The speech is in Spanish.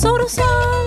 so to so